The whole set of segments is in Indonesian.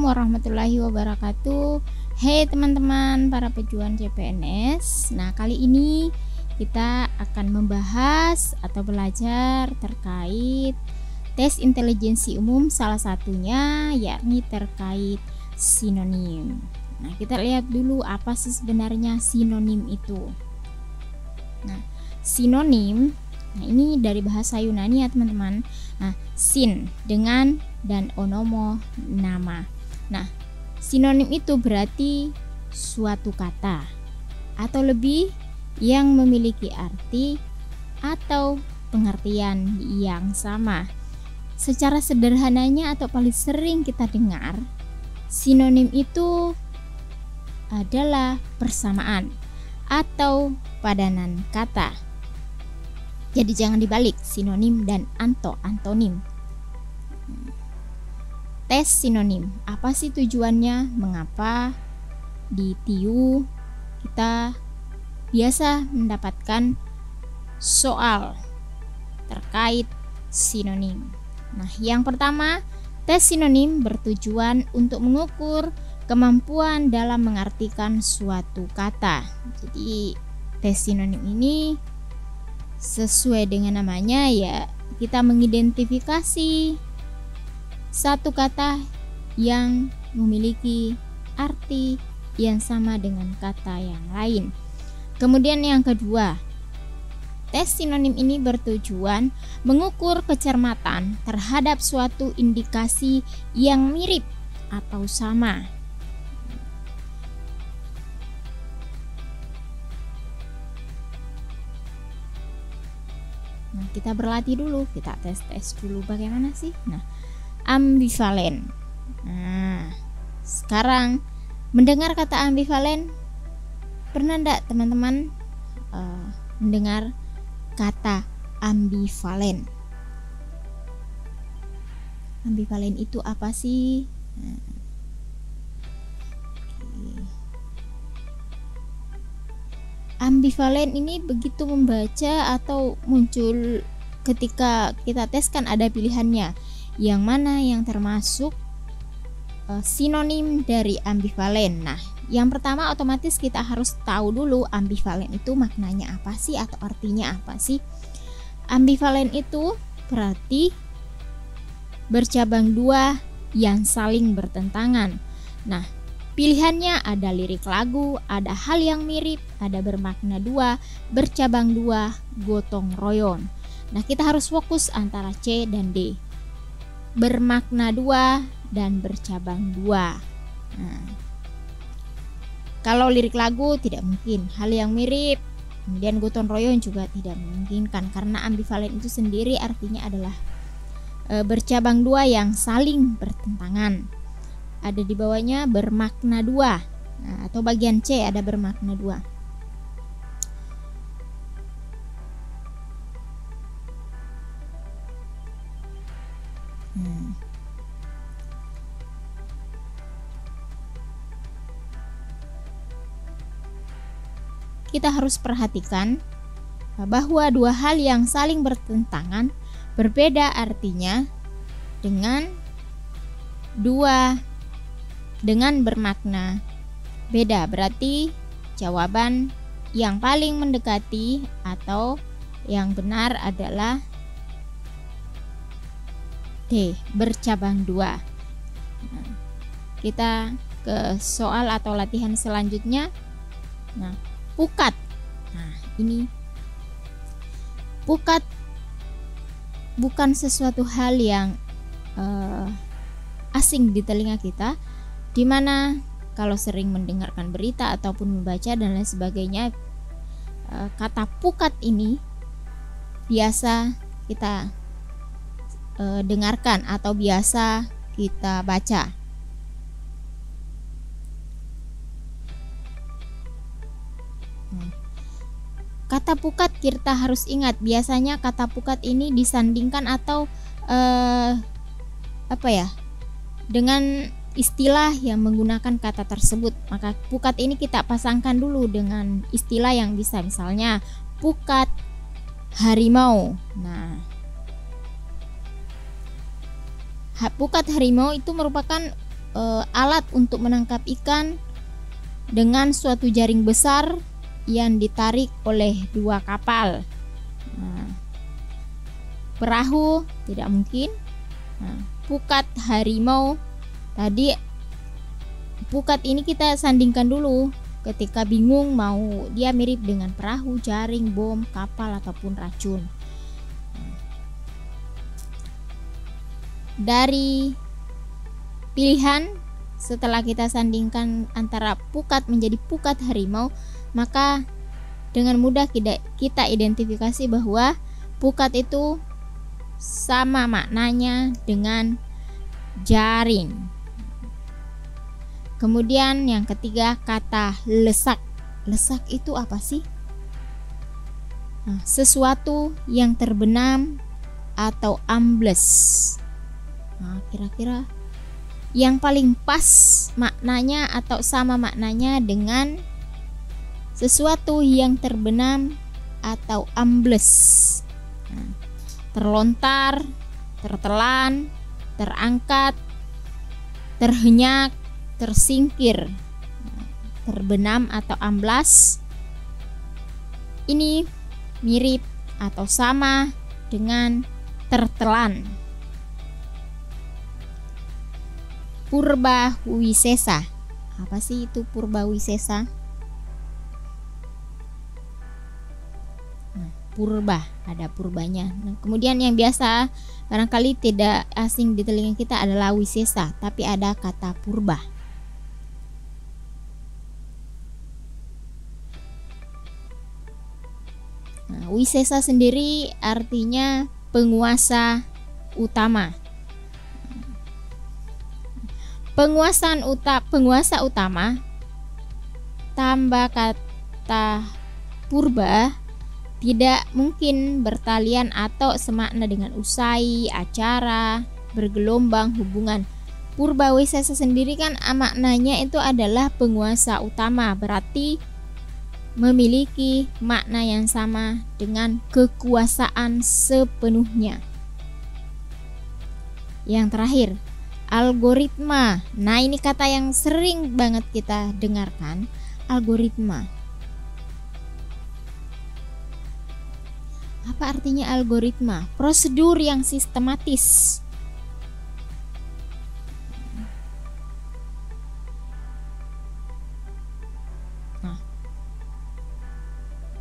Assalamualaikum warahmatullahi wabarakatuh Hey teman-teman para pejuang CPNS Nah kali ini kita akan membahas atau belajar terkait tes intelijensi umum salah satunya yakni terkait sinonim Nah kita lihat dulu apa sih sebenarnya sinonim itu Nah sinonim Nah, ini dari bahasa Yunani ya, teman-teman. Nah, sin dengan dan onomo nama. Nah, sinonim itu berarti suatu kata atau lebih yang memiliki arti atau pengertian yang sama. Secara sederhananya atau paling sering kita dengar, sinonim itu adalah persamaan atau padanan kata jadi jangan dibalik sinonim dan anto antonim. Tes sinonim, apa sih tujuannya? Mengapa di TIU kita biasa mendapatkan soal terkait sinonim. Nah, yang pertama, tes sinonim bertujuan untuk mengukur kemampuan dalam mengartikan suatu kata. Jadi, tes sinonim ini sesuai dengan namanya ya kita mengidentifikasi satu kata yang memiliki arti yang sama dengan kata yang lain. Kemudian yang kedua, tes sinonim ini bertujuan mengukur kecermatan terhadap suatu indikasi yang mirip atau sama Nah, kita berlatih dulu, kita tes-tes dulu bagaimana sih. Nah, ambivalen. Nah, sekarang mendengar kata ambivalen pernah enggak teman-teman uh, mendengar kata ambivalen? Ambivalen itu apa sih? Nah, ambivalen ini begitu membaca atau muncul ketika kita tes kan ada pilihannya yang mana yang termasuk uh, sinonim dari ambivalen nah yang pertama otomatis kita harus tahu dulu ambivalen itu maknanya apa sih atau artinya apa sih ambivalen itu berarti bercabang dua yang saling bertentangan nah Pilihannya ada lirik lagu, ada hal yang mirip, ada bermakna dua, bercabang dua, gotong royong. Nah, kita harus fokus antara C dan D. Bermakna dua dan bercabang dua. Nah, kalau lirik lagu tidak mungkin, hal yang mirip, kemudian gotong royong juga tidak memungkinkan karena ambivalen itu sendiri artinya adalah e, bercabang dua yang saling bertentangan. Ada di bawahnya bermakna dua nah, atau bagian C ada bermakna dua hmm. kita harus perhatikan bahwa dua hal yang saling bertentangan berbeda artinya dengan dua dengan bermakna beda. Berarti jawaban yang paling mendekati atau yang benar adalah D, bercabang dua. Nah, kita ke soal atau latihan selanjutnya. Nah, pukat. Nah, ini pukat bukan sesuatu hal yang uh, asing di telinga kita, di mana kalau sering mendengarkan berita ataupun membaca dan lain sebagainya eh, kata pukat ini biasa kita e, dengarkan atau biasa kita baca. Kata pukat kita harus ingat biasanya kata pukat ini disandingkan atau eh, apa ya dengan istilah yang menggunakan kata tersebut. Maka pukat ini kita pasangkan dulu dengan istilah yang bisa misalnya pukat harimau. Nah, pukat harimau itu merupakan e, alat untuk menangkap ikan dengan suatu jaring besar yang ditarik oleh dua kapal. Nah, perahu tidak mungkin. Nah, pukat harimau tadi pukat ini kita sandingkan dulu ketika bingung mau dia mirip dengan perahu, jaring, bom, kapal ataupun racun. Dari pilihan setelah kita sandingkan antara pukat menjadi pukat harimau, maka dengan mudah kita, identifikasi bahwa pukat itu sama maknanya dengan jaring. Kemudian yang ketiga kata lesak. Lesak itu apa sih? Nah, sesuatu yang terbenam atau ambles. Nah, kira-kira yang paling pas maknanya atau sama maknanya dengan sesuatu yang terbenam atau ambles. Nah, terlontar, tertelan, terangkat, terhenyak, tersingkir, terbenam atau amblas. Ini mirip atau sama dengan tertelan. Purba Wisesa. Apa sih itu Purba Wisesa? Nah, purba, ada purbanya. Nah, kemudian yang biasa Barangkali tidak asing di telinga kita adalah wisesa, tapi ada kata purba. Nah, wisesa sendiri artinya penguasa utama. Penguasaan uta penguasa utama tambah kata purba tidak mungkin bertalian atau semakna dengan usai, acara, bergelombang, hubungan. Purba Wisesa sendiri kan maknanya itu adalah penguasa utama, berarti memiliki makna yang sama dengan kekuasaan sepenuhnya. Yang terakhir, algoritma. Nah, ini kata yang sering banget kita dengarkan, algoritma. Apa artinya algoritma? Prosedur yang sistematis. Nah,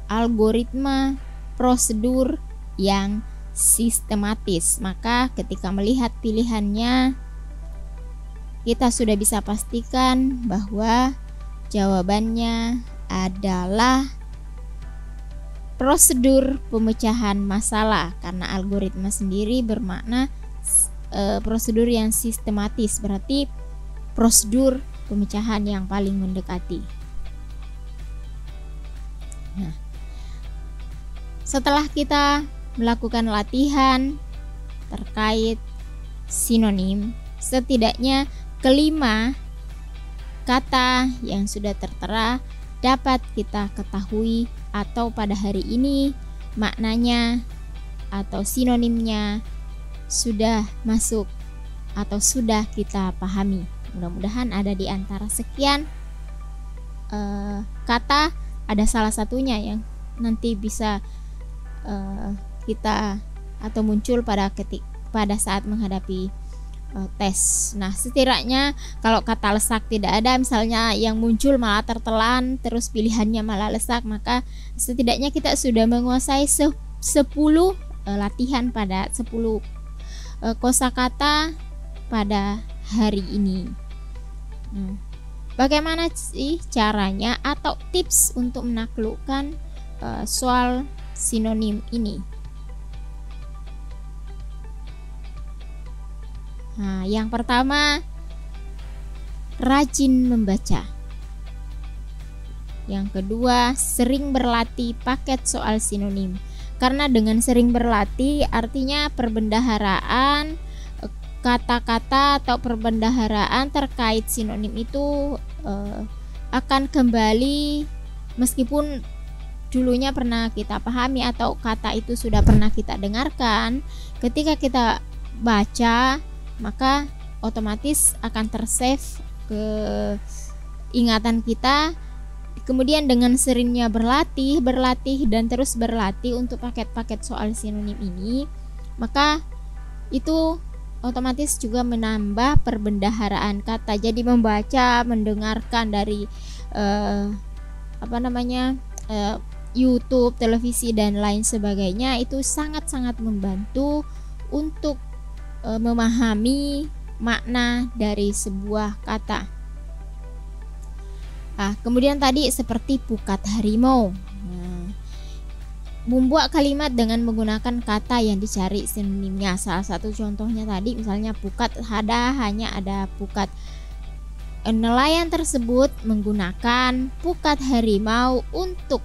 algoritma prosedur yang sistematis. Maka ketika melihat pilihannya kita sudah bisa pastikan bahwa jawabannya adalah prosedur pemecahan masalah karena algoritma sendiri bermakna e, prosedur yang sistematis berarti prosedur pemecahan yang paling mendekati. Nah, setelah kita melakukan latihan terkait sinonim, setidaknya kelima kata yang sudah tertera dapat kita ketahui atau pada hari ini maknanya atau sinonimnya sudah masuk atau sudah kita pahami. Mudah-mudahan ada di antara sekian uh, kata ada salah satunya yang nanti bisa uh, kita atau muncul pada ketik pada saat menghadapi uh, tes. Nah, setidaknya kalau kata lesak tidak ada, misalnya yang muncul malah tertelan, terus pilihannya malah lesak, maka setidaknya kita sudah menguasai se 10 uh, latihan pada 10 uh, kosakata pada hari ini. Hmm. Bagaimana sih caranya atau tips untuk menaklukkan uh, soal sinonim ini? Nah, yang pertama rajin membaca. Yang kedua, sering berlatih paket soal sinonim. Karena dengan sering berlatih artinya perbendaharaan kata-kata atau perbendaharaan terkait sinonim itu uh, akan kembali meskipun dulunya pernah kita pahami atau kata itu sudah pernah kita dengarkan ketika kita baca maka otomatis akan tersave ke ingatan kita. Kemudian dengan seringnya berlatih berlatih dan terus berlatih untuk paket-paket soal sinonim ini maka itu otomatis juga menambah perbendaharaan kata. Jadi membaca mendengarkan dari uh, apa namanya uh, YouTube televisi dan lain sebagainya itu sangat-sangat membantu untuk uh, memahami makna dari sebuah kata Nah, kemudian tadi seperti pukat harimau. Nah, membuat kalimat dengan menggunakan kata yang dicari sinonimnya. Salah satu contohnya tadi misalnya pukat ada hanya ada pukat nelayan tersebut menggunakan pukat harimau untuk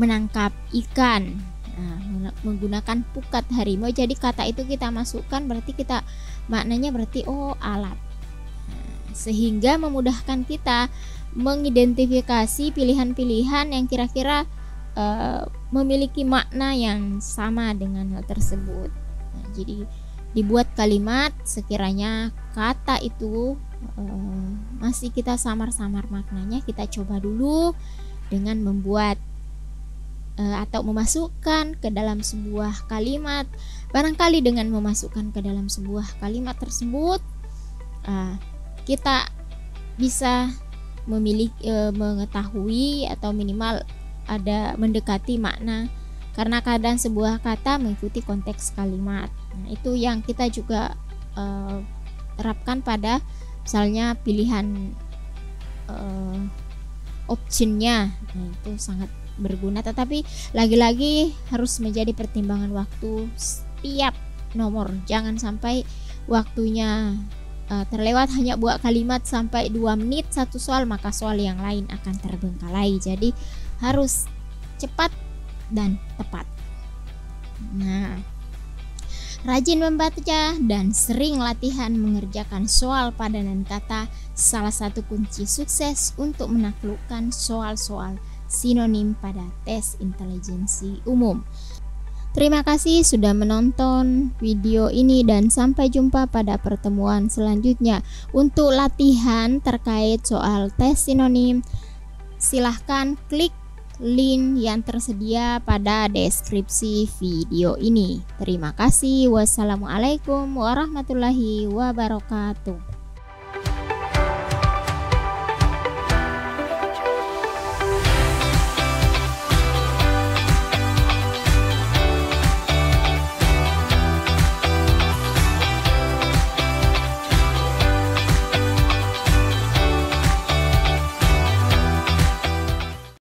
menangkap ikan. Nah, menggunakan pukat harimau. Jadi kata itu kita masukkan berarti kita maknanya berarti oh alat. Nah, sehingga memudahkan kita mengidentifikasi pilihan-pilihan yang kira-kira uh, memiliki makna yang sama dengan hal tersebut. Nah, jadi dibuat kalimat sekiranya kata itu uh, masih kita samar-samar maknanya, kita coba dulu dengan membuat atau memasukkan ke dalam sebuah kalimat. Barangkali dengan memasukkan ke dalam sebuah kalimat tersebut, uh, kita bisa memiliki e, mengetahui atau minimal ada mendekati makna karena keadaan sebuah kata mengikuti konteks kalimat. Nah, itu yang kita juga terapkan pada misalnya pilihan e, optionnya. Nah, itu sangat berguna tetapi lagi-lagi harus menjadi pertimbangan waktu setiap nomor. Jangan sampai waktunya uh, terlewat hanya buat kalimat sampai 2 menit satu soal maka soal yang lain akan terbengkalai jadi harus cepat dan tepat nah rajin membaca dan sering latihan mengerjakan soal padanan kata salah satu kunci sukses untuk menaklukkan soal-soal sinonim pada tes intelijensi umum Terima kasih sudah menonton video ini dan sampai jumpa pada pertemuan selanjutnya. Untuk latihan terkait soal tes sinonim, silahkan klik link yang tersedia pada deskripsi video ini. Terima kasih. Wassalamualaikum warahmatullahi wabarakatuh.